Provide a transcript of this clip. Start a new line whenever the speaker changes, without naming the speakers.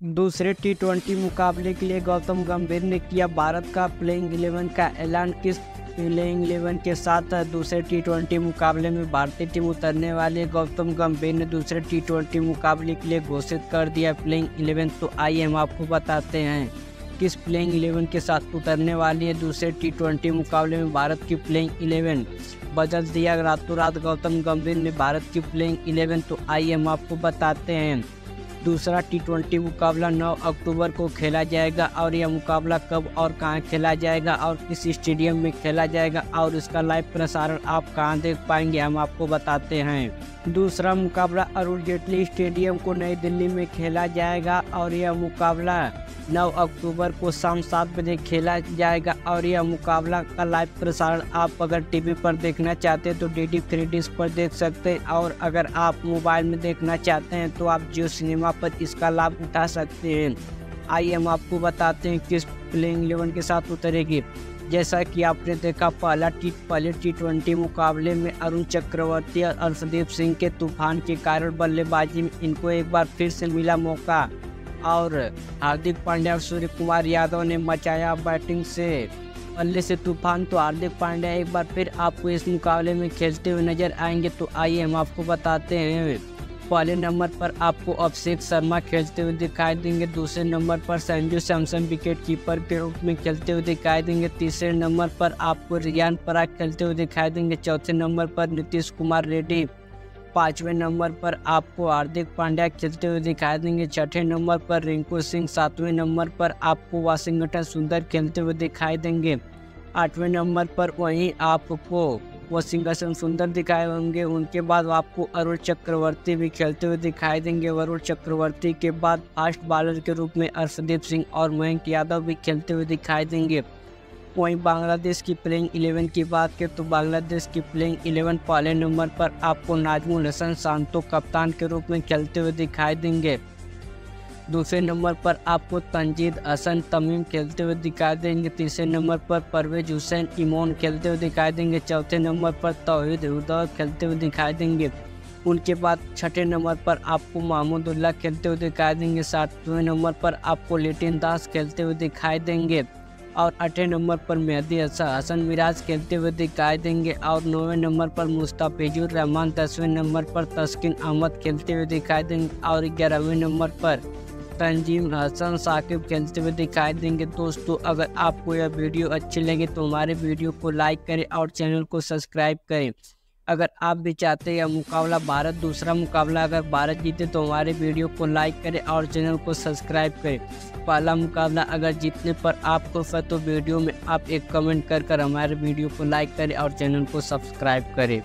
दूसरे T twenty मुकाबले के लिए गौतम गंभीर ने किया भारत का प्लेइंग इलेवन का ऐलान। किस प्लेइंग इलेवन के साथ दूसरे टी ट्वेंटी मुकाबले में भारतीय टीम उतरने वाली गौतम गंभीर ने दूसरे टी ट्वेंटी मुकाबले के लिए घोषित कर दिया प्लेइंग इलेवन तो आइए हम आपको बताते हैं, किस प्लेइंग इलेवन के साथ उतरने वाली है दूसरे टी ट्वेंटी मुकाबले में भारत की प्लेइंग इलेवन बदल दिया रातों रात गौतम गंभीर ने भारत की प्लेइंग इलेवन तो आइए हम आपको बताते हैं दूसरा टी ट्वेंटी मुकाबला 9 अक्टूबर को खेला जाएगा और यह मुकाबला कब और कहाँ खेला जाएगा और किस स्टेडियम में खेला जाएगा और इसका लाइव प्रसारण आप कहाँ देख पाएँगे हम आपको बताते हैं। दूसरा मुकाबला अरुण जेटली स्टेडियम को नई दिल्ली में खेला जाएगा और यह मुकाबला 9 अक्टूबर को शाम सात बजे खेला जाएगा और यह मुकाबला का लाइव प्रसारण आप अगर टीवी पर देखना चाहते हैं तो डी डी थ्री डिश पर देख सकते हैं और अगर आप मोबाइल में देखना चाहते हैं तो आप जियो सिनेमा पर इसका लाभ उठा सकते हैं। आइए हम आपको बताते हैं किस प्लेइंग इलेवन के साथ उतरेगी। जैसा कि आपने देखा, पहला टी पहले टी ट्वेंटी मुकाबले में अरुण चक्रवर्ती और अर्शदीप सिंह के तूफ़ान के कारण बल्लेबाजी में इनको एक बार फिर से मिला मौका। और हार्दिक पांड्या और सूर्य कुमार यादव ने मचाया बैटिंग से। बल्ले से तूफ़ान तो हार्दिक पांड्या एक बार फिर आपको इस मुकाबले में खेलते हुए नज़र आएँगे तो आइए हम आपको बताते हैं। पहले नंबर पर आपको अभिषेक शर्मा खेलते हुए दिखाई देंगे, दूसरे नंबर पर संजू सैमसन विकेट कीपर के रूप में खेलते हुए दिखाई देंगे, तीसरे नंबर पर आपको रियान पराग खेलते हुए दिखाई देंगे, चौथे नंबर पर नीतीश कुमार रेड्डी। पाँचवें नंबर पर आपको हार्दिक पांड्या खेलते हुए दिखाई देंगे। छठे नंबर पर रिंकू सिंह, सातवें नंबर पर आपको वाशिंगटन सुंदर खेलते हुए दिखाई देंगे। आठवें नंबर पर वहीं आपको वाशिंगटन सुंदर दिखाए होंगे। उनके बाद आपको अरुण चक्रवर्ती भी खेलते हुए दिखाई देंगे। अरुण चक्रवर्ती के बाद फास्ट बॉलर के रूप में अर्शदीप सिंह और मयंक यादव भी खेलते हुए दिखाई देंगे। वहीं बांग्लादेश की प्लेइंग इलेवन की बात करें तो बांग्लादेश की प्लेइंग इलेवन पहले नंबर पर आपको नाजमुल हसन शांतो कप्तान के रूप में खेलते हुए दिखाई देंगे। दूसरे नंबर पर आपको तंजीद हसन तमीम खेलते हुए दिखाई देंगे। तीसरे नंबर पर परवेज हुसैन इमोन खेलते हुए दिखाई देंगे। चौथे नंबर पर तोहिद उदौर खेलते हुए दिखाई देंगे। उनके बाद छठे नंबर पर आपको महमूदुल्ला खेलते हुए दिखाई देंगे। सातवें नंबर पर आपको लिटिन दास खेलते हुए दिखाई देंगे। और आठवें नंबर पर मेहदी हसन मिराज खेलते हुए दिखाई देंगे और नौवें नंबर पर मुस्ताफिजुर रहमान, दसवें नंबर पर तस्किन अहमद खेलते हुए दिखाई देंगे और ग्यारहवें नंबर पर तंजीम हसन साकिब खेलते हुए दिखाई देंगे। दोस्तों, अगर आपको यह वीडियो अच्छी लगे तो हमारे वीडियो को लाइक करें और चैनल को सब्सक्राइब करें। अगर आप भी चाहते हैं मुकाबला भारत दूसरा मुकाबला, अगर भारत जीते तो हमारे वीडियो को लाइक करें और चैनल को सब्सक्राइब करें। पहला मुकाबला अगर जीतने पर आपको है तो वीडियो में आप एक कमेंट कर कर हमारे वीडियो को लाइक करें और चैनल को सब्सक्राइब करें।